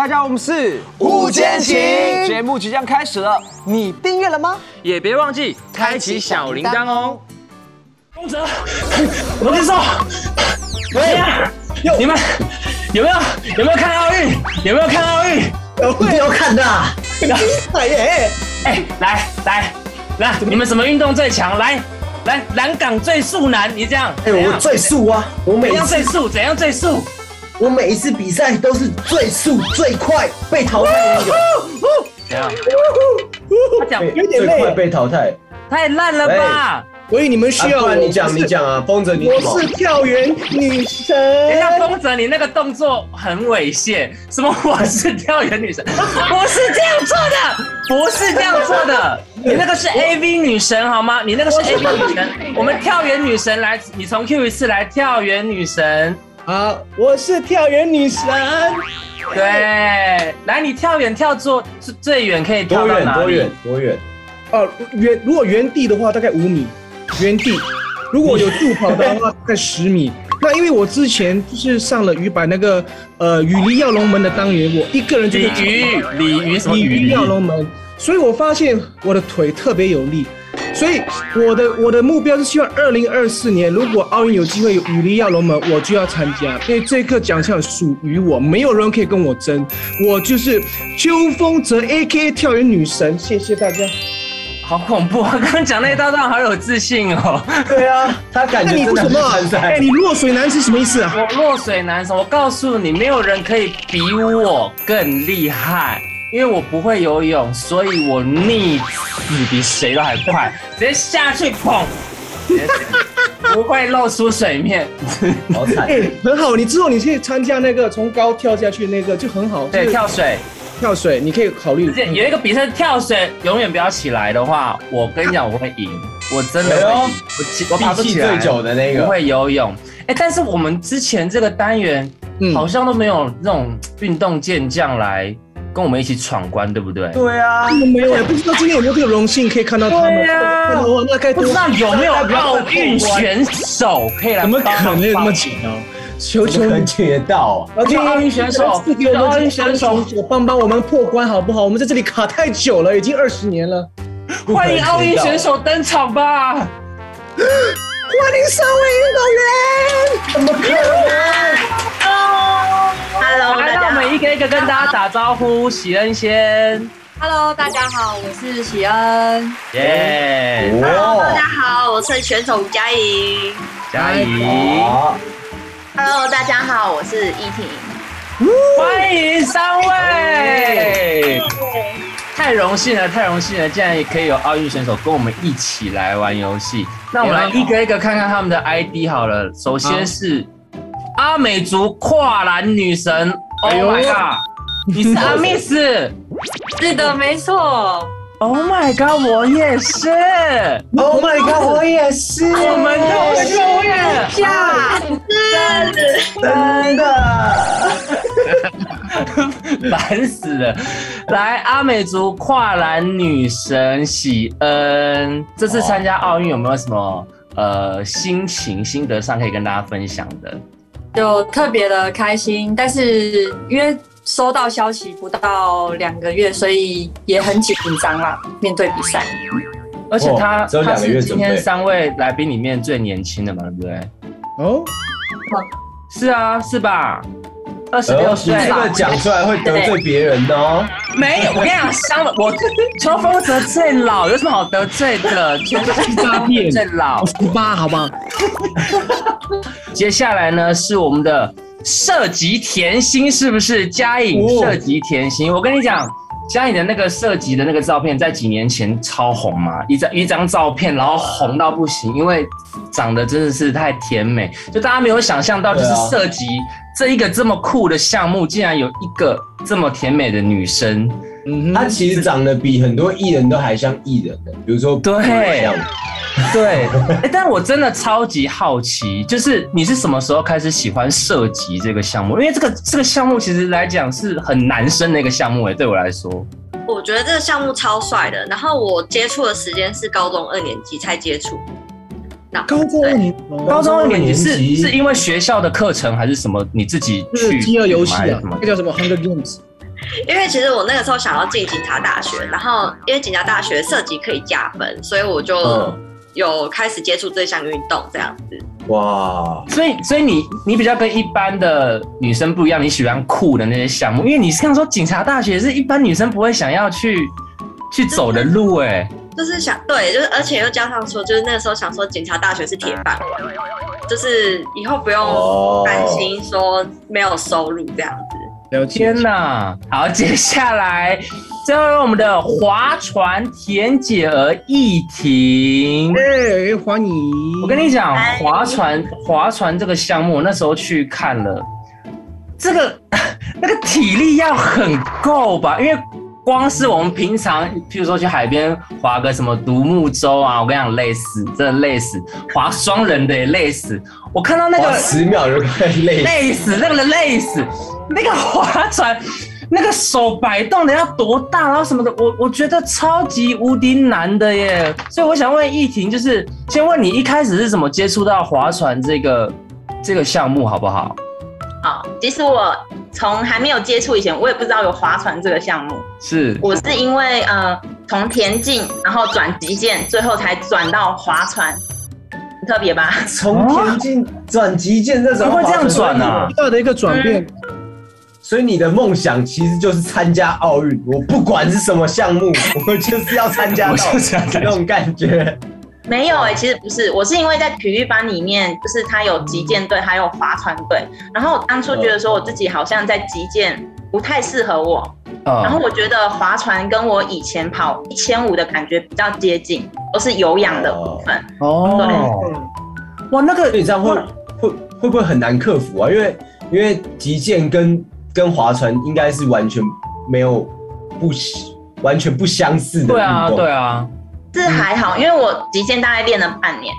大家好，我们是五间情节目即将开始了，你订阅了吗？也别忘记开启小铃铛哦。公泽，罗教授，喂呀，你们有没有有没有看奥运？有没有看奥运？一定有看的。哎耶！哎，来来来，你们什么运动最强？来来，蓝港最速男，你这样。哎，我最速啊！我每怎样最速？怎样最速？我每一次比赛都是最速最快被淘汰的那个。怎样？他讲有点累，最快被淘汰，太烂了吧！所以你们需要，你讲你讲啊，风泽你我是跳远女神。等一下，风泽你那个动作很猥亵，什么我是跳远女神？不是这样做的，不是这样做的，你那个是 AV 女神好吗？你那个是 AV 女神，我们跳远女神来，你重 Q 一次来跳远女神。好，我是跳远女神。对，来你跳远跳做最最远可以跳到哪里？多远？多远？哦，原如果原地的话大概五米。原地，如果有助跑的话，大概十米。那因为我之前就是上了鱼百那个呃雨梨跃龙门的单元，我一个人就鲤鱼鲤鱼什么鲤鱼跃龙门，所以我发现我的腿特别有力。所以我的我的目标是希望二零二四年如果奥运有机会有雨梨跃龙门，我就要参加，因为这个奖项属于我，没有人可以跟我争，我就是秋风泽 A.K.A 跳远女神。谢谢大家。好恐怖啊！刚刚讲那道段好有自信哦。对啊，他感觉真的很参赛。哎，你落水男是什么意思啊？我落水男神，我告诉你，没有人可以比我更厉害，因为我不会游泳，所以我溺死比谁都还快，直接下去砰，不会露出水面。好惨。哎，很好，你之后你去参加那个从高跳下去那个就很好。对，跳水。跳水，你可以考虑。有一个比赛跳水永远不要起来的话，我跟你讲，我会赢，我真的会赢。我我爬不起来。最久的那个。不会游泳。哎，但是我们之前这个单元好像都没有那种运动健将来跟我们一起闯关，对不对？对啊，没有，不知道今天有没有这个荣幸可以看到他们。对啊，那该不知道有没有奥运选手可以来？怎么可能有那么紧呢？求求能接到啊！奥运选手，给我们奥运选手帮帮我们破关好不好？我们在这里卡太久了，已经二十年了。欢迎奥运选手登场吧！欢迎三位运动员！怎么可能？Hello，来，让我们一个一个跟大家打招呼。喜恩先，Hello，大家好，我是喜恩。耶！Hello，大家好，我是选手嘉怡。嘉怡。Hello，大家好，我是依婷，欢迎三位，太荣幸了，太荣幸了，竟然也可以有奥运选手跟我们一起来玩游戏。那我们来一个一个看看他们的 ID 好了。首先是阿美族跨栏女神，Oh my god，你是阿 Miss，是的，没错。Oh my god，我也是。Oh my god，我也是。我们都是假，真的，烦死了。来，阿美族跨栏女神喜恩，这次参加奥运有没有什么呃心情心得上可以跟大家分享的？就特别的开心，但是因为。收到消息不到两个月，所以也很紧张啦。面对比赛，而且他他是今天三位来宾里面最年轻的嘛，对不对？哦，是啊，是吧？二十六岁，这个讲出来会得罪别人的哦。没有，我跟你讲，香了，我秋风泽最老，有什么好得罪的？全是诈骗，最老十八，好吗？接下来呢，是我们的。涉及甜心是不是？嘉颖涉及甜心，我跟你讲，嘉颖的那个涉及的那个照片，在几年前超红嘛，一张一张照片，然后红到不行，因为长得真的是太甜美，就大家没有想象到，就是涉及这一个这么酷的项目，竟然有一个这么甜美的女生。嗯，她其实长得比很多艺人都还像艺人的，比如说对。对，哎，但我真的超级好奇，就是你是什么时候开始喜欢射击这个项目？因为这个这个项目其实来讲是很男生的一个项目，哎，对我来说，我觉得这个项目超帅的。然后我接触的时间是高中二年级才接触。那高中二年，高中二年级是是因为学校的课程还是什么？你自己去饥饿游戏啊？那叫什么 Hunger Games？因为其实我那个时候想要进警察大学，然后因为警察大学涉及可以加分，所以我就嗯有开始接触这项运动这样子。哇，所以，所以你你比较跟一般的女生不一样，你喜欢酷的那些项目，因为你是刚说警察大学是一般女生不会想要去去走的路、哎，就是想对，就是而且又加上说，就是那个时候想说警察大学是铁饭碗，就是以后不哦用担心说没有收入这样子。天哪！好，接下来最后有我们的划船田姐儿易婷。哎，欢迎！我跟你讲，嗨划船划船这个项目，我那时候去看了，这个 那个体力要很够吧？因为光是我们平常，譬如说去海边划个什么独木舟啊，我跟你讲累死，真的累死。划双人的也累死。我看到那哇，个十秒就快累死。累死，那个人累死，那个划船。那个手摆动的要多大，然后什么的，我我觉得超级无敌难的耶。所以我想问易婷，就是先问你一开始是怎么接触到划船这个这个项目，好不好？好，其实我从还没有接触以前，我也不知道有划船这个项目。是我是因为呃从田径，然后转击剑，最后才转到划船，很特别吧？从田径转击剑这种怎么会这样转啊大的一个转变，所以你的梦想其实就是参加奥运，我不管是什么项目，我就是要参加到我就是要参加那种感觉。没有哎、其实不是，我是因为在体育班里面，就是他有击剑队，还有划船队，然后我当初觉得说我自己好像在击剑不太适合我，嗯然后我觉得划船跟我以前跑一千五的感觉比较接近，都是有氧的部分。哦，哇，那个所以这样会会会不会很难克服啊？因为因为击剑跟跟划船应该是完全没有不完全不相似的对啊运动。对啊，这还好，因为我极限大概练了半年，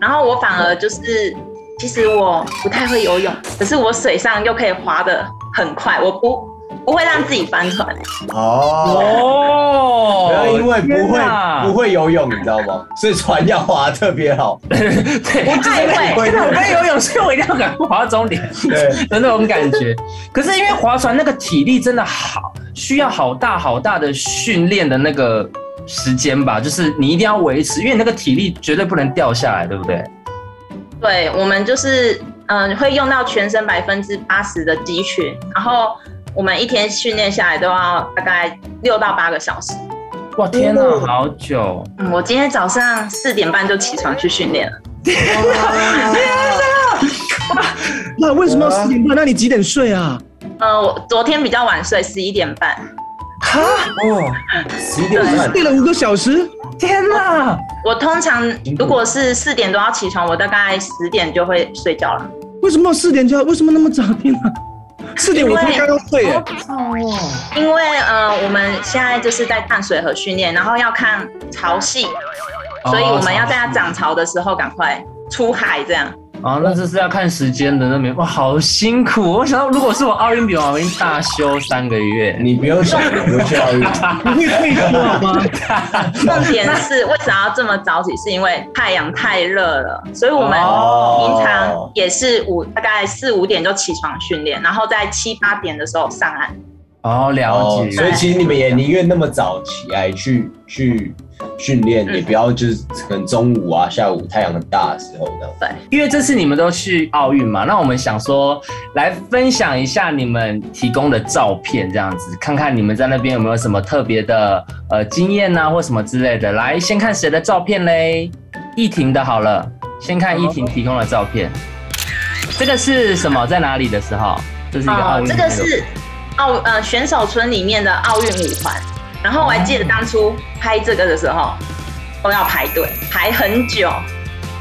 然后我反而就是，其实我不太会游泳，可是我水上又可以滑得很快，我不不会让自己翻船。哦。哦不要因为不天会不会游泳，你知道吗？所以船要划得特别好。对，我太会真的我会游泳，所以我一定要赶快滑到终点。对，的那种感觉。可是因为划船那个体力真的好，需要好大好大的训练的那个时间吧，就是你一定要维持，因为你那个体力绝对不能掉下来，对不对？对我们就是嗯、呃会用到全身百分之八十的肌群，然后我们一天训练下来都要大概六到八个小时。哇，天哪，好久！嗯，我今天早上四点半就起床去训练了。那为什么要四点半？那你几点睡啊？呃，我昨天比较晚睡，十一点半。哈哦，十一点半，睡了五个小时，天哪！我通常如果是四点多要起床，我大概十点就会睡觉了。为什么四点就要？为什么那么早？天哪！四点五才刚刚睡耶。因为呃，我们现在就是在淡水河训练，然后要看潮汐，所以我们要在它涨潮的时候赶快出海，这样。啊，那这是要看时间的，那没哇，好辛苦。我想到，如果是我奥运比完，我已经大休三个月。你不用想，你不用去奥运。你会退休好吗？重点是为啥要这么早起？是因为太阳太热了，所以我们哦平常也是五大概四五点就起床训练，然后在七八点的时候上岸。哦，了哦，解。所以其实你们也宁愿那么早起来去去训练，嗯也不要就是可能中午啊、下午太阳很大的时候这样。因为这次你们都去奥运嘛，那我们想说来分享一下你们提供的照片，这样子看看你们在那边有没有什么特别的呃经验啊，或什么之类的。来，先看谁的照片嘞？易婷的好了，先看易婷提供的照片。这个是什么？在哪里的时候？这是一个奥运、这个是奥呃选手村里面的奥运舞团，然后我还记得当初拍这个的时候都要排队排很久，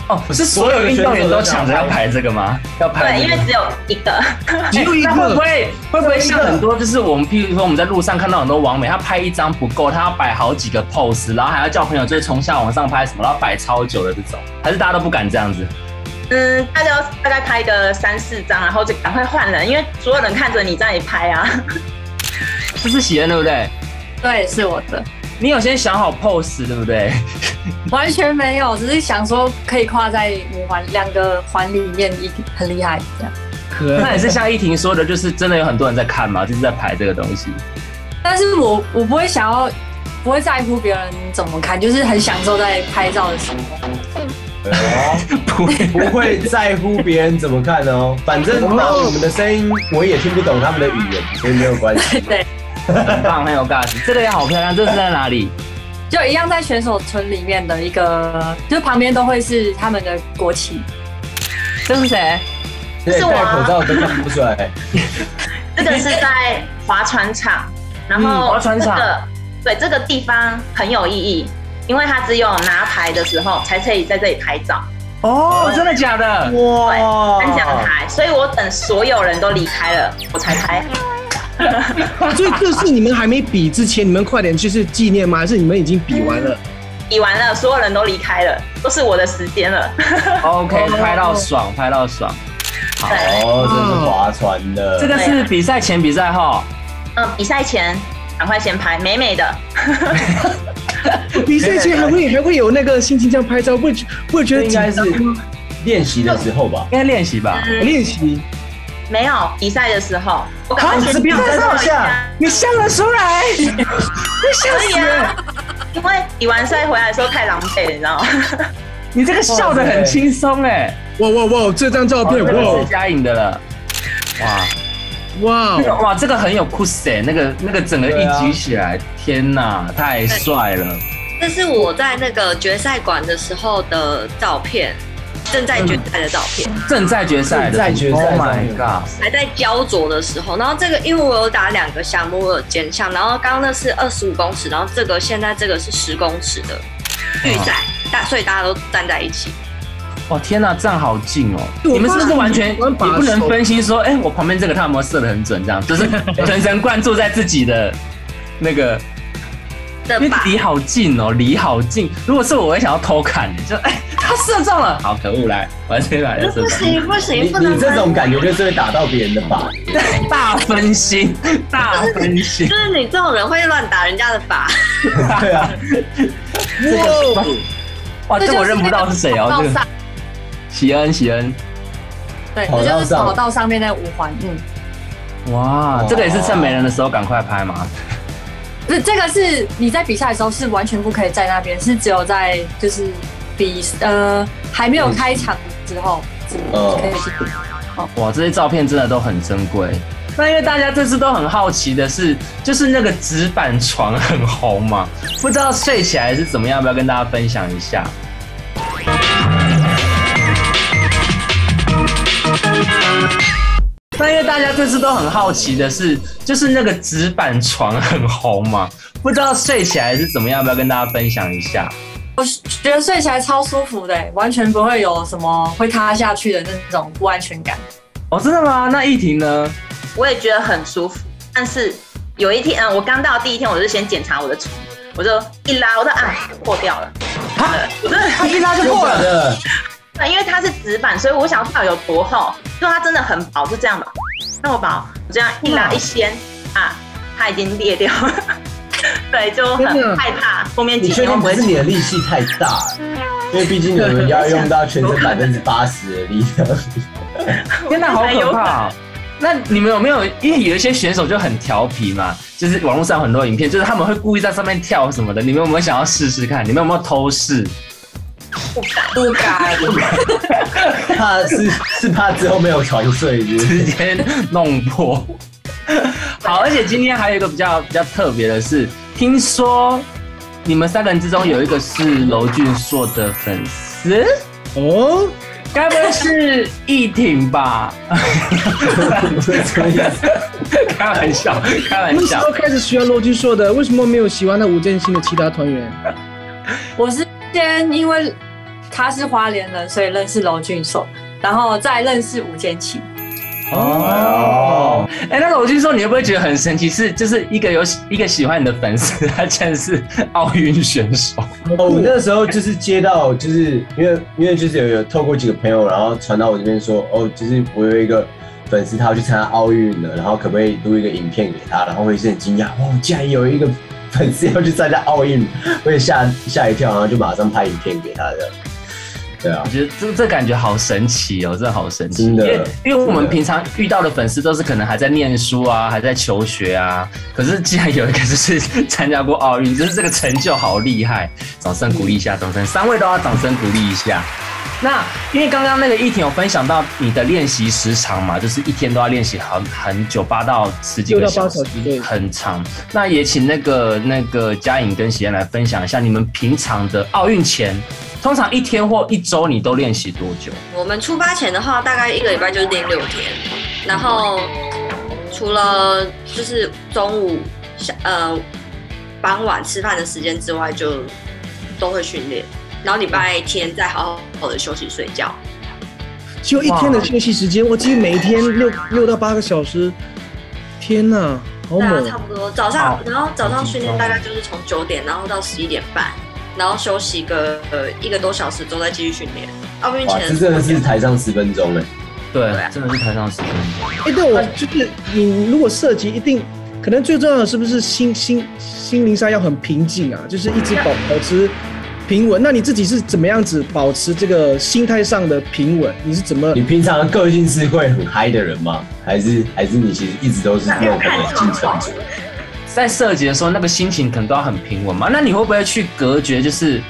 哦，是所有运动员都抢着要排这个吗？要排、对，这个因为只有一个。只有一那会不个。会会不会像很多就是我们，譬如说我们在路上看到很多网美，他拍一张不够，他要摆好几个 pose，然后还要叫朋友就是从下往上拍什么，然后摆超久的这种，还是大家都不敢这样子？嗯，大家大概拍个三四张，然后就赶快换人，因为所有人看着你在那里拍啊。这是喜恩对不对？对，是我的，你有先想好 pose 对不对？完全没有，只是想说可以跨在五环两个环里面，一很厉害这样。可。那也是像依婷说的，就是真的有很多人在看嘛，就是在排这个东西。但是我我不会想要，不会在乎别人怎么看，就是很享受在拍照的时候。不会不会在乎别人怎么看哦，反正那我们的声音我也听不懂他们的语言，所以没有关系。对，很 棒，很有 gas。这个也好漂亮，这是在哪里？就一样在选手村里面的一个，就是旁边都会是他们的国旗。这是谁？对，是我啊戴口罩都看不出来。这个是在划船场，然嗯后划船场这个对这个地方很有意义，因为它只有拿牌的时候才可以在这里拍照，哦，真的假的？对，哇颁奖台，所以我等所有人都离开了，我才拍。所以这是你们还没比之前，你们快点去是纪念吗？还是你们已经比完了？比完了，所有人都离开了，都是我的时间了。OK，拍到爽，拍到爽。好，哦，这是划船的。这个是比赛前、比赛后。嗯，比赛前赶快先拍，美美的。比赛前还会还会有那个心情这样拍照，会会觉得这应该是练习的时候吧？应该练习吧？嗯，练习。没有比赛的时候，我赶快啊先比赛照一下。你笑了 出来，可以啊，因为比完赛回来的时候太狼狈了，你知道吗？你这个笑得很轻松哎。哇哇哇！这张照片，这个哇是嘉颖的了。哇，哇这个哇，这个很有酷色，那个那个整个一举起来，天哪，太帅了！这是我在那个决赛馆的时候的照片，正在决赛的照片，正在决赛的，正在决赛 Oh my god！还在焦灼的时候。然后这个因为我有打两个项目，我有减项，然后刚刚那是二十五公尺，然后这个现在这个是十公尺的预赛，大所以大家都站在一起。哇，天哪，站好近哦！你们是不是完全也不能分心说，哎，我旁边这个他有没有射的很准？这样就是全神贯注在自己的那个，因为离好近哦，离好近。如果是我，我会想要偷看，就哎，他射中了，好可恶，来，我这边来了，射不，行不行，你不能你这种感觉就是会打到别人的靶。大分心，大分心就。是你这种人会乱打人家的靶。对啊，哇！哇，这我认不到是谁哦，这个上喜恩，喜恩。对，这就是上跑道上面那五环，嗯，哇，这个也是趁没人的时候赶快拍吗？不是这个是你在比赛的时候是完全不可以在那边，是只有在就是比呃还没有开场之后只哦可以去比。哇，这些照片真的都很珍贵。那因为大家这次都很好奇的是，就是那个纸板床很红嘛，不知道睡起来是怎么样，要不要跟大家分享一下？那因为大家这次都很好奇的是，就是那个纸板床很红嘛，不知道睡起来是怎么样，要不要跟大家分享一下？我觉得睡起来超舒服的，完全不会有什么会塌下去的那种不安全感。哦，真的吗？那一婷呢？我也觉得很舒服。但是有一天，嗯，我刚到第一天，我就先检查我的床，我就一拉，我说啊破掉了，我真的他一拉就破了。的，对，因为它是纸板，所以我想到底有多厚，就它真的很薄，就这样吧，那么薄，我这样一拉一掀啊，它已经裂掉了。对，就很害怕后面你确几天会不会定不是你的力气太大了？因为毕竟你们要用到全身百分之八十的力量。天哪，好可怕、哦！那你们有没有？因为有一些选手就很调皮嘛，就是网络上很多影片，就是他们会故意在上面跳什么的。你们有没有想要试试看？你们有没有偷试？不敢？不敢，怕是是怕之后没有床睡，直接弄破。好，而且今天还有一个比较比较特别的是，听说你们三人之中有一个是娄俊硕的粉丝，哦，该不会是易挺吧？开玩笑，开玩笑什么时候。开始喜欢罗俊硕的？为什么没有喜欢那吴建新的其他团员？我是先因为他是花莲人，所以认识娄俊硕，然后再认识吴建奇。哦，哎、那个我听说，你会不会觉得很神奇？是就是一个有喜一个喜欢你的粉丝，他竟然是奥运选手。哦，我那时候就是接到，就是因为因为就是有有透过几个朋友，然后传到我这边说，哦，就是我有一个粉丝他要去参加奥运了，然后可不可以录一个影片给他？然后我也是很惊讶，哦，竟然有一个粉丝要去参加奥运，我也吓吓一跳，然后就马上拍影片给他的。对啊我，觉得这这感觉好神奇哦，真的好神奇。真的因为因为我们平常遇到的粉丝都是可能还在念书啊，还在求学啊，可是既然有一个就是 参加过奥运，就是这个成就好厉害，掌声鼓励一下，掌声，三位都要掌声鼓励一下。那因为刚刚那个议婷有分享到你的练习时长嘛，就是一天都要练习很很久，八到十几个小时小时对，很长。那也请那个那个嘉颖跟喜燕来分享一下，你们平常的奥运前，通常一天或一周你都练习多久？我们出发前的话，大概一个礼拜就是练六天，然后除了就是中午下呃傍晚吃饭的时间之外，就都会训练，然后礼拜天再好好的休息睡觉。只有一天的休息时间，我几乎每天六六到八个小时，天哪，好对啊，猛！差不多早上，然后早上训练大概就是从九点，然后到十一点半，然后休息个呃一个多小时之后再继续训练。奥运哇，前这真的是台上十分钟哎，对真的是台上十分钟。哎，对我就是你，如果涉及一定可能最重要的是不是心心心灵上要很平静啊，就是一直保保持平稳。那你自己是怎么样子保持这个心态上的平稳？你是怎么你？平常的个性是会很嗨的人吗？还是还是你其实一直都是那种很冷静沉着？在射击的时候，那个心情可能都要很平稳嘛。那你会不会去隔绝，就是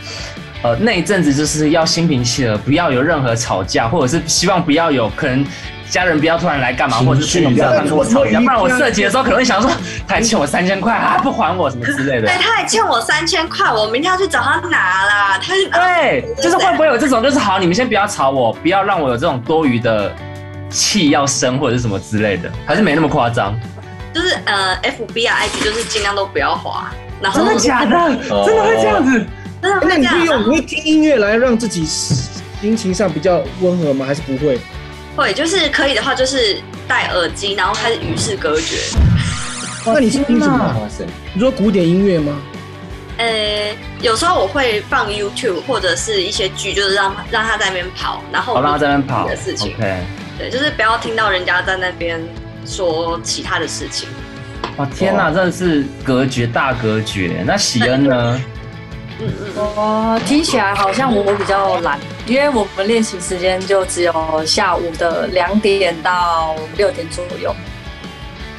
呃那一阵子就是要心平气和，不要有任何吵架，或者是希望不要有可能家人不要突然来干嘛，或者是朋友不要突然跟我吵架，不然我射击的时候可能会想说，他还欠我三千块 啊，不还我什么之类的对，。他还欠我三千块，我明天要去找他拿啦。他是对，就是会不会有这种，就是好，你们先不要吵我，不要让我有这种多余的气要生或者是什么之类的，还是没那么夸张？就是呃，FB 啊、IG 就是尽量都不要滑，然后真的假的？哦真的会这样子？那你会用你会听音乐来让自己心情上比较温和吗？还是不会？会，就是可以的话，就是戴耳机，然后开始与世隔绝。那你是听什么？你说古典音乐吗？呃，有时候我会放 YouTube 或者是一些剧，就是让让他在那边跑，然后好，让他在那边跑。的事情。对，就是不要听到人家在那边说其他的事情。哇，天哪，真的是隔绝大隔绝。那喜恩呢？嗯嗯嗯，我听起来好像我比较懒，因为我们练习时间就只有下午的两点到六点左右。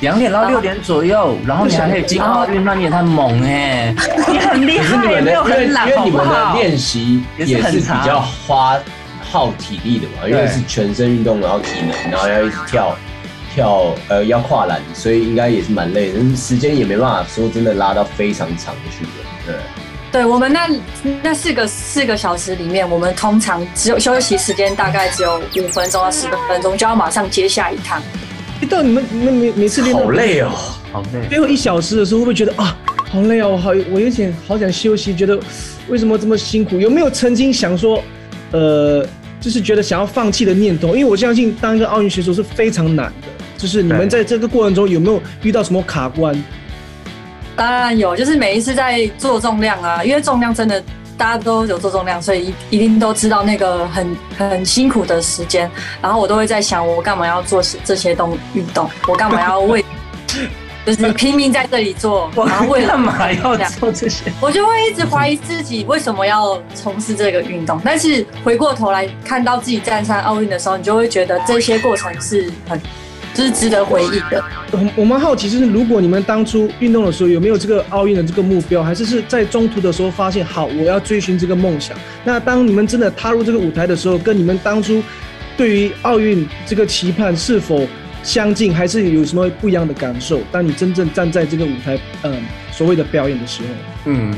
两点到六点左右，然后你还可以进奥运，那你也太猛哎！你很厉害，们因为没有很懒，因为好不你们的好？练习也是比较花耗体力的嘛，因为是全身运动，然后体能，然后要一直跳跳呃要跨栏，所以应该也是蛮累的，时间也没办法说真的拉到非常长去的，对。对我们那那四个四个小时里面，我们通常只有休息时间大概只有五分钟到十分钟，就要马上接下一趟。一到你们你们每每次练好累哦，好累。最后一小时的时候，会不会觉得啊，好累哦，我好，我有点好想休息，觉得为什么这么辛苦？有没有曾经想说，呃，就是觉得想要放弃的念头？因为我相信当一个奥运选手是非常难的，就是你们在这个过程中有没有遇到什么卡关？当然有，就是每一次在做重量啊，因为重量真的大家都有做重量，所以一一定都知道那个很很辛苦的时间。然后我都会在想，我干嘛要做这些动运动？我干嘛要为，就是拼命在这里做，然后为了干嘛要做这些？我就会一直怀疑自己为什么要从事这个运动，但是回过头来看到自己站上奥运的时候，你就会觉得这些过程是很就是值得回忆的。我我蛮好奇，就是如果你们当初运动的时候有没有这个奥运的这个目标，还是是在中途的时候发现好我要追寻这个梦想？那当你们真的踏入这个舞台的时候，跟你们当初对于奥运这个期盼是否相近，还是有什么不一样的感受？当你真正站在这个舞台，嗯，所谓的表演的时候，嗯，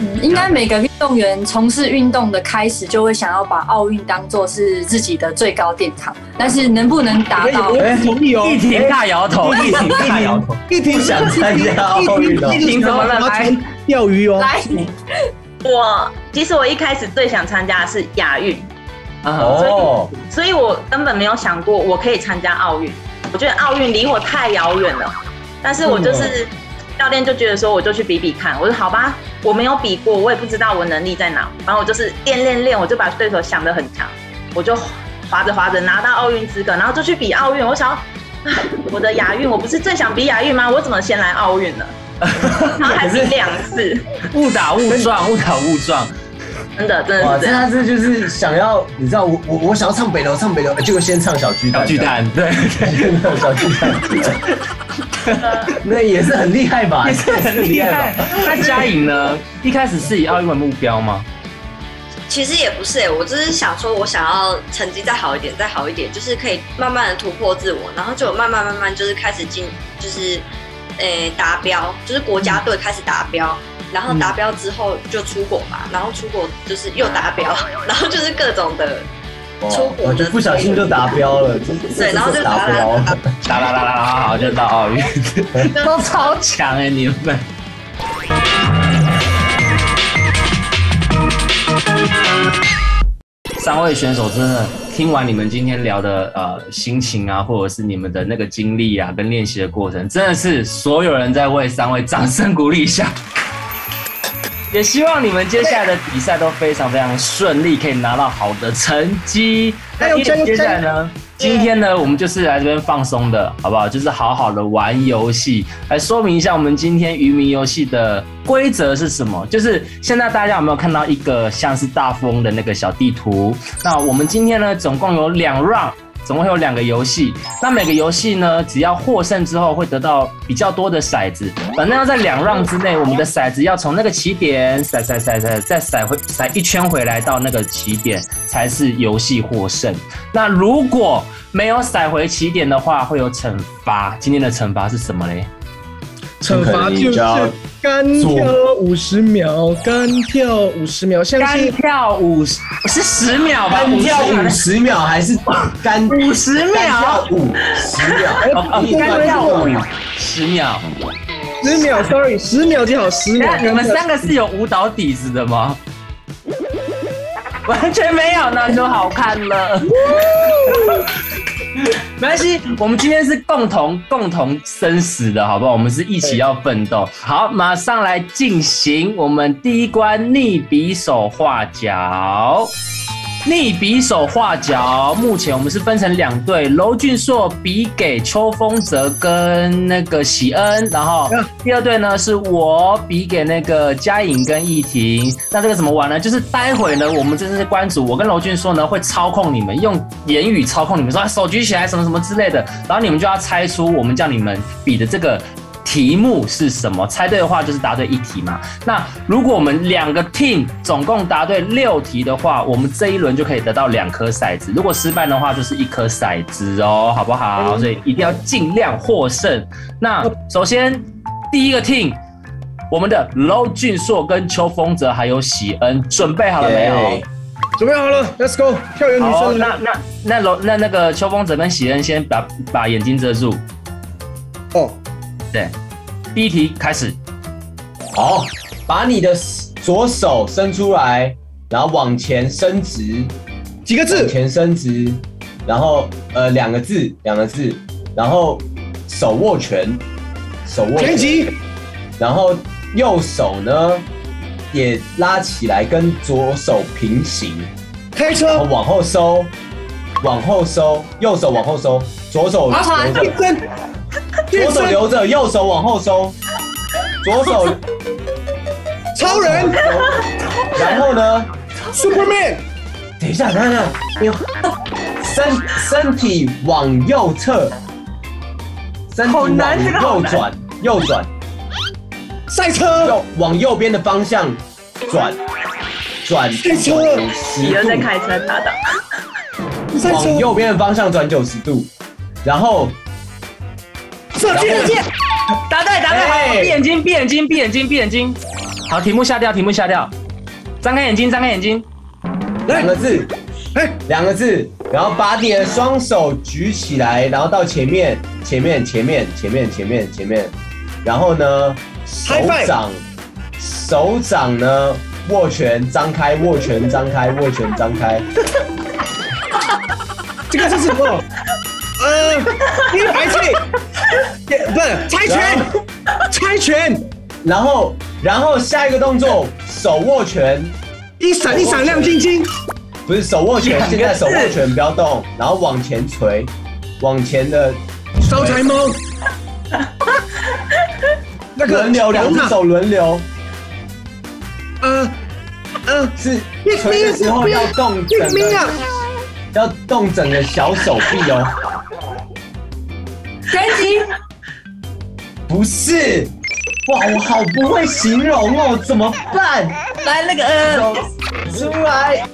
嗯，应该每个运动员从事运动的开始，就会想要把奥运当做是自己的最高殿堂，但是能不能达到？我同意哦。一婷大摇头，一婷大摇头。一婷想参加奥运哦一婷怎么了来钓鱼哦。来，我其实我一开始最想参加的是亚运，啊，哦，所以我根本没有想过我可以参加奥运。我觉得奥运离我太遥远了，但是我就是教练就觉得说，我就去比比看。我说好吧，我没有比过，我也不知道我能力在哪。然后我就是练练练，我就把对手想得很强，我就滑着滑着拿到奥运资格，然后就去比奥运。我想要，我的亚运，我不是最想比亚运吗？我怎么先来奥运呢？然 后还是两次，误打误撞，误打误撞。真的真哇，的是这样。这他是就是想要，你知道我我我想要唱北流，唱北流，结果先唱小巨蛋，小巨，蛋，对，先唱小巨蛋，那也是很厉害吧？也是很厉害。那嘉颖呢？一开始是以奥运为目标吗？其实也不是哎、我就是想说，我想要成绩再好一点，再好一点，就是可以慢慢的突破自我，然后就慢慢慢慢就是开始进，就是诶、达标，就是国家队开始达标，然后达标之后就出国嘛，然后出国就是又达标，然后就是各种的出国就不小心就达标了，对，然后就达标。啦啦啦啦，好好就到奥运，都超强哎，你们。三位选手真的听完你们今天聊的呃心情啊，或者是你们的那个经历啊，跟练习的过程，真的是所有人在为三位掌声鼓励一下。也希望你们接下来的比赛都非常非常顺利，可以拿到好的成绩。加油加油接下来呢，今天呢，我们就是来这边放松的，好不好？就是好好的玩游戏，来说明一下我们今天渔民游戏的规则是什么。就是现在大家有没有看到一个像是大富翁的那个小地图？那我们今天呢，总共有两 round。总共会有两个游戏，那每个游戏呢，只要获胜之后会得到比较多的骰子，反正要在两让之内，我们的骰子要从那个起点骰骰骰骰再骰回骰一圈回来到那个起点，才是游戏获胜。那如果没有骰回起点的话，会有惩罚。今天的惩罚是什么嘞？惩罚就是干跳五十秒，干跳五十秒，相干信跳五十是十秒吧？干跳五50十秒还是干五十干跳秒，五十秒？干跳五五十秒。十秒，sorry，十秒就好，十秒。你们三个是有舞蹈底子的吗？完全没有，那就好看了。没关系，我们今天是共同共同生死的，好不好？我们是一起要奋斗。好，马上来进行我们第一关逆比手画脚。逆比手画脚，目前我们是分成两队，娄俊硕比给邱风泽跟那个喜恩，然后第二队呢是我比给那个嘉颖跟易婷。那这个怎么玩呢？就是待会呢，我们这是关主，我跟娄俊硕呢会操控你们，用言语操控你们，说、啊、手举起来什么什么之类的，然后你们就要猜出我们叫你们比的这个。题目是什么？猜对的话就是答对一题嘛。那如果我们两个 team 总共答对六题的话，我们这一轮就可以得到两颗骰子。如果失败的话，就是一颗骰子哦，好不好？所以一定要尽量获胜。那首先第一个 team，我们的娄俊硕跟邱风泽还有喜恩准备好了没有耶？准备好了，Let's go，跳远女好，生那那那娄那那个邱风泽跟喜恩先把把眼睛遮住。哦，对，第一题开始。好，把你的左手伸出来，然后往前伸直，往几个字？前伸直，然后呃两个字，两个字，然后手握拳，手握拳，拳击，然后右手呢也拉起来，跟左手平行，然后开车，往后收，往后收，右手往后收，左手划船留着，健身，健左手，留着，右手往后收，左手，超人然后呢？，Superman，等一下，等一下，你身身体往右侧，身体往右转，右转，赛车，右往右边的方向转，转赛车，十喜恩在度，开车，搭档。赛车，往右边的方向转九十度，然后射箭，答对，答对，好，哎。闭眼睛，闭眼睛，闭眼睛，闭眼睛。好，题目下掉，题目下掉。张开眼睛，张开眼睛。两个字，哎，两个字，然后把你的双手举起来，然后到前面，前面，前面，前面，前面，前面，然后呢，手掌，手掌呢握拳张开，握拳张开，握拳张开，这个是什么？呃，一百岁，不是猜拳，猜拳，然后，然后下一个动作，手握拳，一闪一闪亮晶晶，不是手握拳，现在手握拳不要动，然后往前捶，往前的招财猫，那个轮流，两只头手轮流，呃呃，是捶的时候要动整个！要动整个小手臂哦，拳击，不是。哇，我好不会形容哦，怎么办？来那个呃，出来，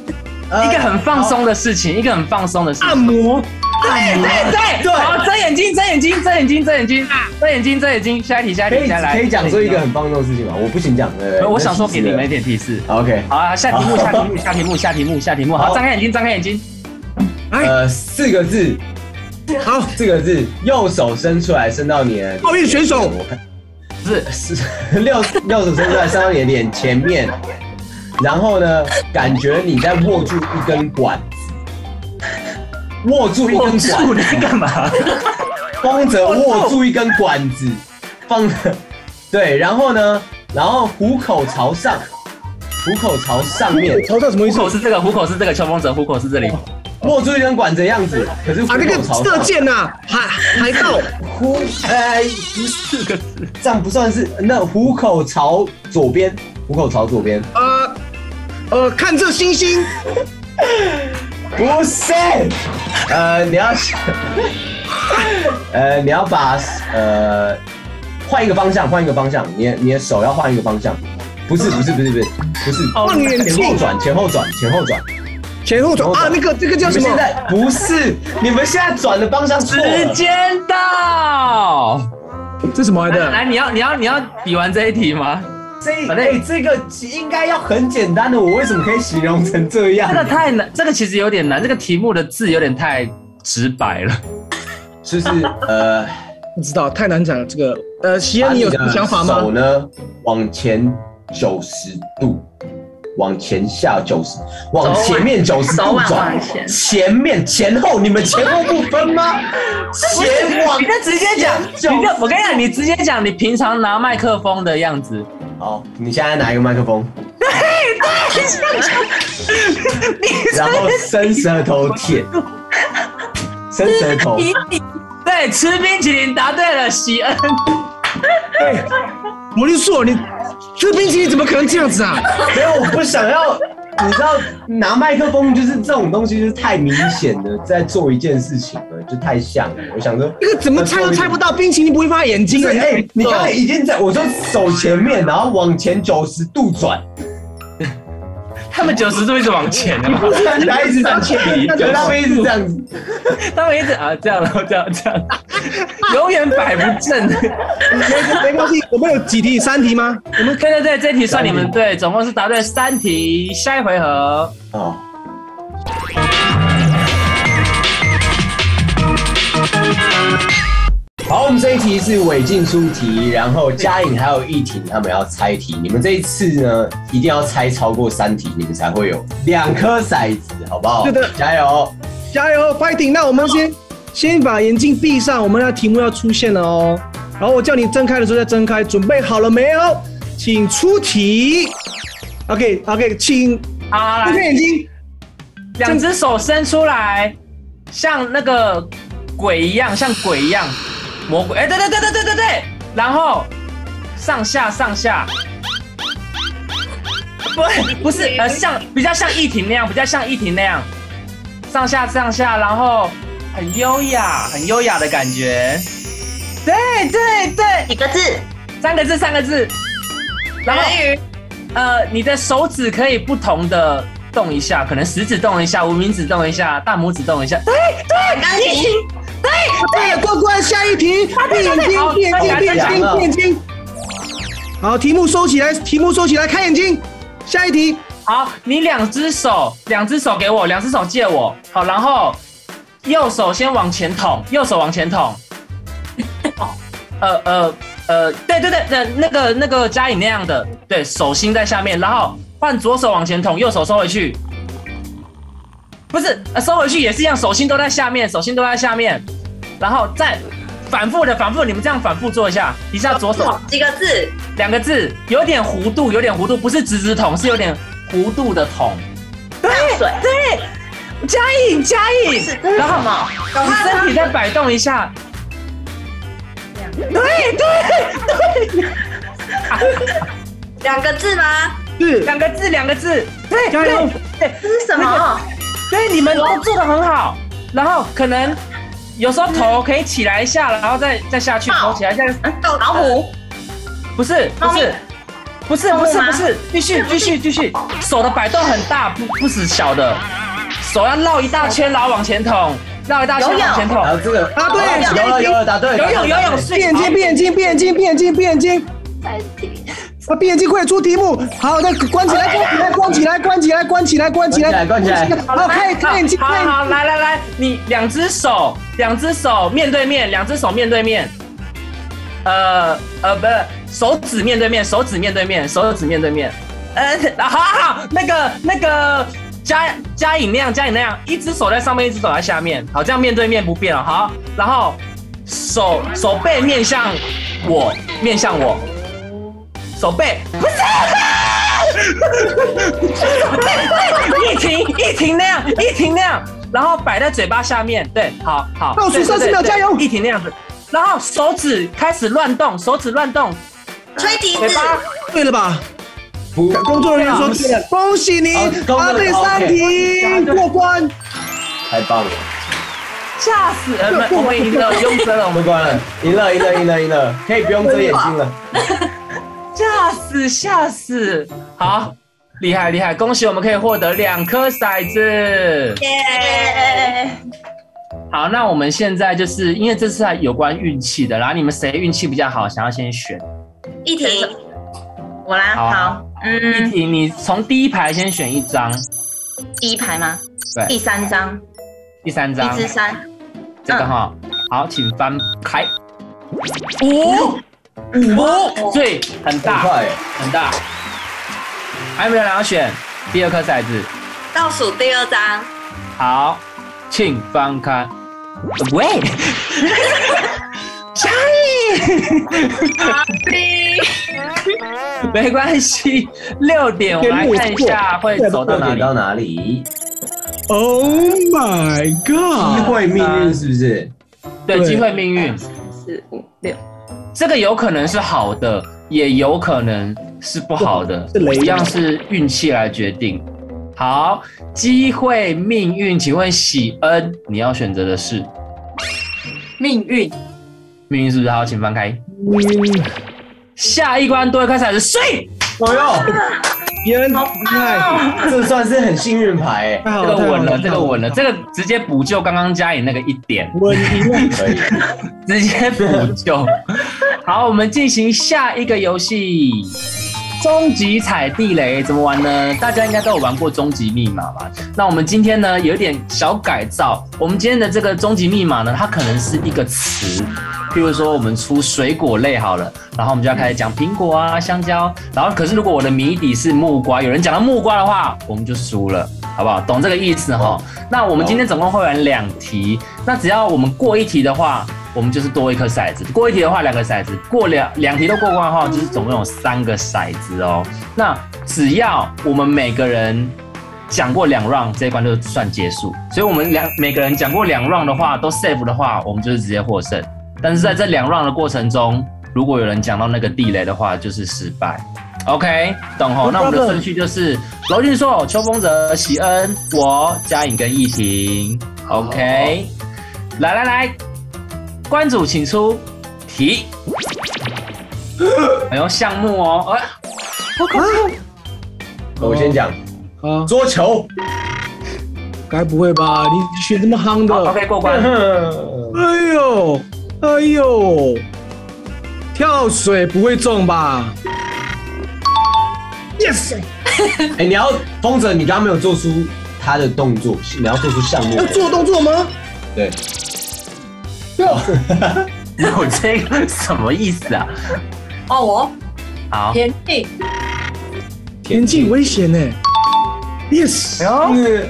呃一个很放松的事情，一个很放松的事情。按摩，对对对对好，睁眼睛，睁眼睛，睁眼睛，睁眼睛，睁眼睛，睁眼睛。下一题，下一题，可以下来。可以讲出一个很放松的事情吗？我不行讲，我想说给你们一点提示。OK，好啊，下题目，下题目，下题目，下题目，下题目。好，好张开眼睛，张开眼睛。哎，呃，四个字，好，这个是，右手伸出来，伸到你的奥运选手，是是右 右手伸出来，伸到你的脸前面，然后呢，感觉你在握住一根管子，握住一根管子，你在干嘛？光泽握住一根管子，放对，然后呢，然后虎口朝上，虎口朝上面，朝上什么意思？虎口是这个，虎口是这个，秋风者，虎口是这里。握住一根管子的样子，可是虎啊，那个。射箭呐，海海盗，虎，哎，不是四个字，这样不算是。那虎口朝左边，虎口朝左边，呃呃，看这星星，不是。呃，你要，呃，你要把呃换一个方向，换一个方向，你的你的手要换一个方向。不是不是不是不是不是，望远镜前后转，前后转，前后转。前后转啊，那个这个叫什么现？在不是，你们现在转的方向错时了。间到。这什么来的？来，你要你要你要比完这一题吗？这反正哎，这个应该要很简单的，我为什么可以形容成这样？这个太难，这个其实有点难，这个题目的字有点太直白了。就是呃，不知道，太难讲了。这个呃，西把安，你有什么的想法吗手？呢往前九十度，往前下九十，往前面九十度转。往，前。前面前后，你们前后不分吗？前往你就直接讲，你就我跟你讲，你直接讲你平常拿麦克风的样子。好，你现在拿一个麦克风，然后伸舌头舔，伸舌头，对，吃冰淇淋答对了，喜恩。对魔力硕，你吃冰淇淋怎么可能这样子啊？没有，我不想要。你知道拿麦克风就是这种东西，就是太明显的在做一件事情了，就太像了。我想说，这个怎么猜都猜不到，冰淇淋不会放在眼睛啊！就是哎、你刚才已经在我说手前面，然后往前九十度转，他们九十度一直往前的嘛，他一直这样前，可是他们一直这样子。他们一直啊这样，然后这样这样，永远摆不正。没关系，我们有几题？三题吗？我们对对对，这题算你们对，总共是答对三题。下一回合，哦，好，我们这一题是韦静出题，然后嘉颖还有易婷他们要猜题。你们这一次呢，一定要猜超过三题，你们才会有两颗骰子，好不好？是的加油！加油，fighting！那我们先先把眼睛闭上，我们的题目要出现了哦。然后我叫你睁开的时候再睁开，准备好了没有？请出题。OK OK，请啊睁开，眼睛。两只手伸出来，像那个鬼一样，像鬼一样，魔鬼。哎，对对对对对对对，然后上下上下。不，不是，呃，像比较像一婷那样，比较像一婷那样，上下上下，然后很优雅，很优雅的感觉。对对对，几个字？三个字，三个字。然后，呃，你的手指可以不同的动一下，可能食指动一下，无名指动一下，大拇指动一下。对对，钢琴。对了，乖乖，下一题。闭眼睛，闭眼睛，闭眼睛，闭眼睛。好，题目收起来，题目收起来，开眼睛。下一题，好，你两只手，两只手给我，两只手借我。好，然后右手先往前捅，右手往前捅。呃呃呃，对对对，那那个那个嘉颖那样的，对手心在下面，然后换左手往前捅，右手收回去。不是，呃，收回去也是一样，手心都在下面，手心都在下面，然后再反复的反复，你们这样反复做一下，一下左手几个字？两个字，有点弧度，有点弧度，不是直直筒，是有点弧度的筒。对水对，嘉颖嘉颖，然后么？你身体再摆动一下。对对对，两个字吗？对是两个字，两个字，对，对，对，这是什么？对，你们都做的很好，然后可能有时候头可以起来一下，然后再再下去，头起来一下，嗯老虎，不是，不是，不是，不是，不是，继续，继续，继续，手的摆动很大，不不是小的，手要绕一大圈，然后往前捅，绕一大圈往前捅。然，后这个。答对有了有了，答对，游泳游泳是闭眼睛，闭眼睛，闭眼睛，闭眼睛，闭眼睛。啊，闭眼睛，快点出题目。好的，关起来，关起来，关起来，关起来，关起来，关起来，关起来好，开开眼睛。好好，来来来，你两只手，两只手面对面，两只手面对面。呃呃，不是，手指面对面，手指面对面，手指面对面。呃，好好好，那个那个加加饮料，加饮料，一只手在上面，一只手在下面。好，这样面对面不变了。好，然后手手背面向我，面向我，手背不是。一停一停那样，一停那样，然后摆在嘴巴下面，对，好好，倒数三十秒加油一停那样子，然后手指开始乱动，手指乱动，吹笛子，嘴巴对了吧？工作人员说，恭喜你好，恭喜答对三题过关。太棒了，吓死人了，我们赢了，不用真了，我们关了，赢了赢了赢了赢了，可以不用遮眼睛了。吓死吓死，好。厉害厉害！恭喜我们可以获得两颗骰子。耶！好，那我们现在就是因为这是有关运气的，然后你们谁运气比较好，想要先选？一婷，我来，好啊好，一婷，你从第一排先选一张，第一排吗？对第三张，第三张一，至三，这个哈，好，请翻开。五五，对，很大，很快很大。还有没有人要选第二颗骰子？倒数第二张，好，请翻开。喂，嘉义，没关系，六点，我们来看一下会走到哪里。点到哪里？Oh my 机 god！会命运是不是？对，对机会命运，四五六，这个有可能是好的，也有可能是不好的一样是运气来决定。好，机会命运，请问喜恩，你要选择的是命运，命运是不是？好，请翻开。嗯，下一关多一颗骰子，睡。哎呦，别人厉害，这算是很幸运牌哎，这个稳了，这个稳了，这个直接补救刚刚嘉颖那个一点，稳赢了。可以。直接补救。好，我们进行下一个游戏。终极踩地雷怎么玩呢？大家应该都有玩过终极密码吧？那我们今天呢有点小改造。我们今天的这个终极密码呢，它可能是一个词，譬如说我们出水果类好了，然后我们就要开始讲苹果啊、香蕉。然后可是如果我的谜底是木瓜，有人讲到木瓜的话，我们就输了，好不好？懂这个意思哈？那我们今天总共会玩两题，那只要我们过一题的话，我们就是多一颗骰子；过一题的话，两个骰子；过两两题都过关的话，就是总共有三个骰子哦。那只要我们每个人讲过两 round，这一关就算结束。所以我们两每个人讲过两 round 的话，都 save 的话，我们就是直接获胜。但是在这两 round 的过程中，如果有人讲到那个地雷的话，就是失败。OK，懂吼？那我们的顺序就是娄俊硕、邱风泽、喜恩、我、嘉颖跟易婷。OK，来来来，关主请出题。哎呦，项目哦，哎，我先讲啊，桌球。该不会吧？你选这么夯的？，OK 过关。哎呦，哎呦，跳水不会中吧？Yes，哎，你要风筝，你刚刚没有做出他的动作，你要做出项目要。做动作吗？对，有这个什么意思啊？哦，我好，田径，田径危险呢。Yes，哎，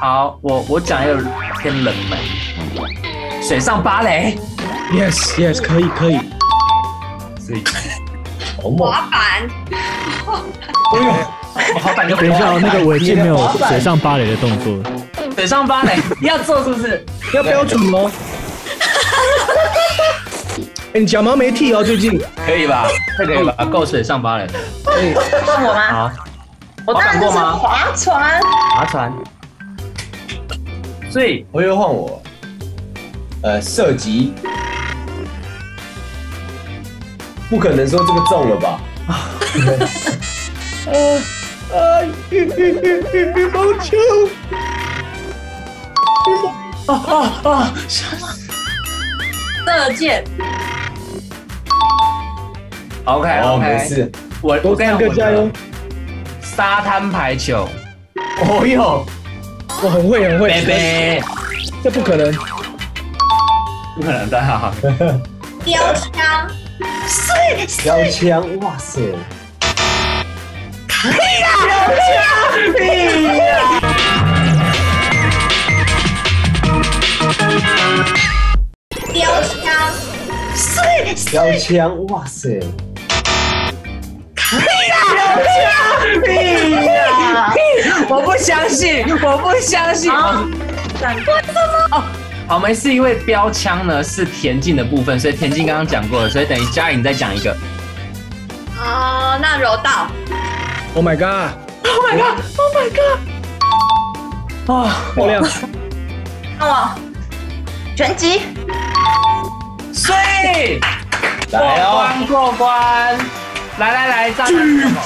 好，我我讲一个偏冷门，水上芭蕾。Yes Yes，可以可以。所以好猛！滑板，我好感就等一下哦，那个违禁没有水上芭蕾的动作。水上芭蕾要做是不是？要标准吗？哎，你脚毛没剃哦，最近。可以吧？这可以吧？够水上芭蕾。问我吗？好，我当然就是划船。划船。所以我又换我，呃，射击，不可能说这个中了吧？呃 呃，羽羽羽羽羽毛球，啊啊啊，射箭，OK 哦，OK，没事。我多我三个加油！沙滩排球，哦哟，我很会很会，贝贝，这不可能。不可能的。哈。标枪，标枪，哇塞！标枪，标枪，哇塞！我不相信，我不相信。哦，好，没是，因为标枪呢是田径的部分，所以田径刚刚讲过了，所以等于嘉颖再讲一个。哦，那柔道，Oh my god！Oh my god！Oh my god！啊，漂亮！那我拳击，所以过来哦，关过关，来来来，张举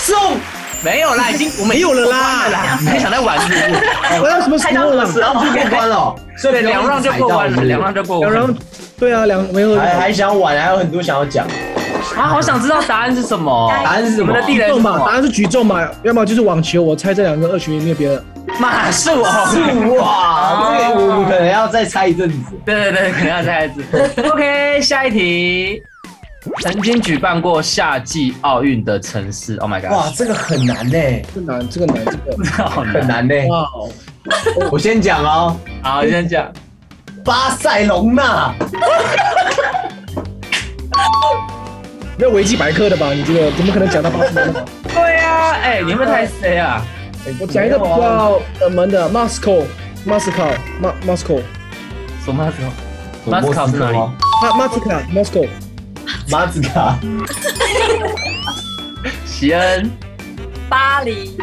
重，没有啦，已经我们没有了啦过关了啦，没想再玩是不是？我要什么时候了？然后就过关了，所以对，两让就过关了，两让就过关了两人。对啊，两没有还还想玩，还有很多想要讲。啊，好想知道答案是什么？答案是什么我们的地雷是什么答？案是举重嘛，要么就是网球。我猜这两个二选一，没有别的。马术哦，哇，这个可能要再猜一阵子。对对对，可能要猜一次。OK，下一题。曾经举办过夏季奥运的城市，Oh my god！哇，这个很难呢，这难，这个难，这个好很难呢。哇哦！我先讲哦，好，先讲。巴塞隆纳，没有维基百科的吧？你这个怎么可能讲到巴塞罗那？对呀，哎，你们太 C 啊？我讲一个比较冷门的 Moscow，Moscow，马 Moscow，什么时候？马斯卡是哪里？马马斯卡 Moscow，马子卡，喜恩。巴黎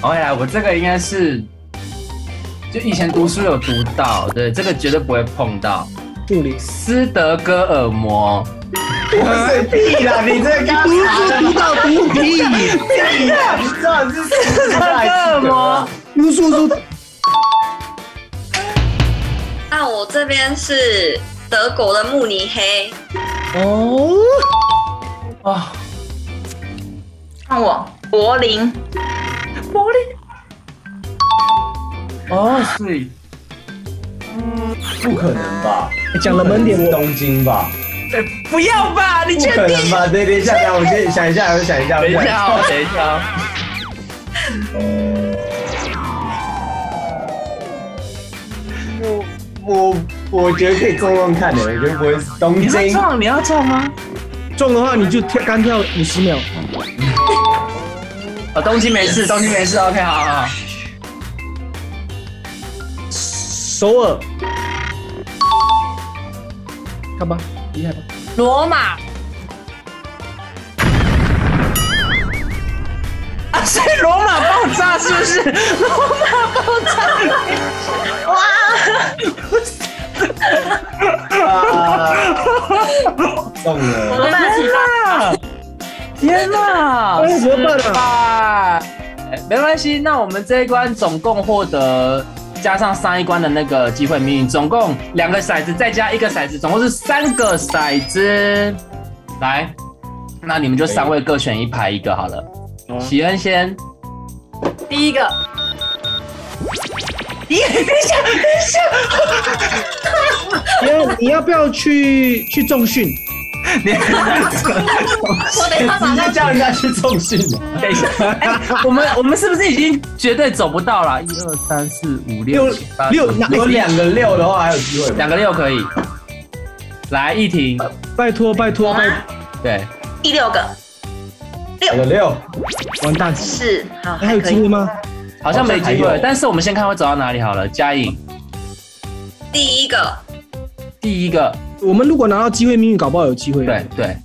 ，OK 啦，我这个应该是，就以前读书有读到，对，这个绝对不会碰到。助理。斯德哥尔摩，我是屁啦！你这刚读书读到读屁，屁啦！你知道你是斯德哥尔摩，读书读那我这边是德国的慕尼黑，哦，哦，看我柏林，柏林，哦，所以不可能吧？讲冷门点我东京吧？哎不要吧？你不确定？可能吧？等等一，下等我先想一下，我想一下，等一下哦，等一下哦。我我觉得可以中中看的，我觉得不会是东你要京。中，你要中吗？中的话你就跳干跳五十秒。哦，东京没事，东京没事，OK，好好好。首尔，看吧，厉害吧？罗马，啊，所以罗马爆炸是不是？罗马爆炸，啊，中了。我们起啊！天哪！哎怎么办啊失败？没关系，那我们这一关总共获得加上上一关的那个机会命运，总共两个骰子再加一个骰子，总共是三个骰子。来，那你们就三位各选一排一个好了。喜恩先，第一个，你，等一下，等一下，你要你要不要去去重训？我等一下马上叫人家去重训。等一下，哎，我们我们是不是已经绝对走不到了？一二三四五六六有两个六的话，还有机会。两个六可以。来，一婷，拜托拜托拜，对，第六个两个六，完蛋，是好，还有。机会吗？好像没机会但是我们先看会走到哪里好了。嘉颖，第一个第一个，我们如果拿到机会命运，搞不好有机会。对，对，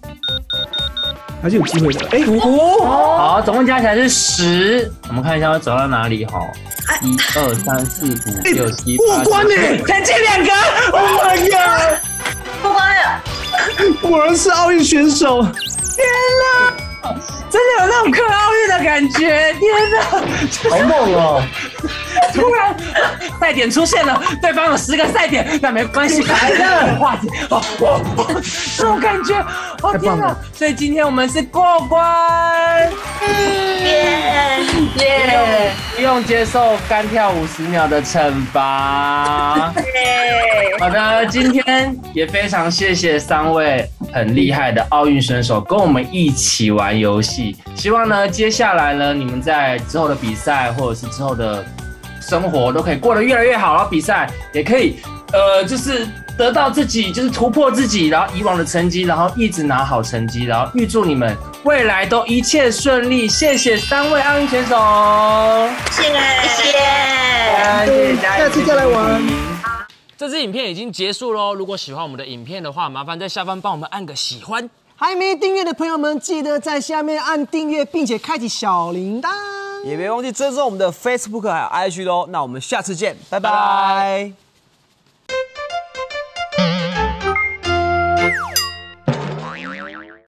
还是有机会的。哎，好，总共加起来是十。我们看一下会走到哪里哈？一二三四五六七八，过关呢，才进两个，Oh my god！过关了，果然是奥运选手。天哪，真的有那种克奥运的感觉！天哪，好猛哦！突然赛点出现了，对方有十个赛点，那没关系，来了，化解，哦哦，这种感觉，哦天哪！所以今天我们是过关，耶耶，不用接受干跳五十秒的惩罚。耶！好的，今天也非常谢谢三位很厉害的奥运选手跟我们一起玩游戏。希望呢，接下来呢，你们在之后的比赛或者是之后的生活都可以过得越来越好，然后比赛也可以，呃，就是得到自己，就是突破自己，然后以往的成绩，然后一直拿好成绩，然后预祝你们未来都一切顺利。谢谢三位奥运选手，谢谢，谢谢，下次再来玩。这支影片已经结束喽。如果喜欢我们的影片的话，麻烦在下方帮我们按个喜欢。还没订阅的朋友们，记得在下面按订阅，并且开启小铃铛，也别忘记追踪我们的 Facebook 还有 IG 哦。那我们下次见，拜拜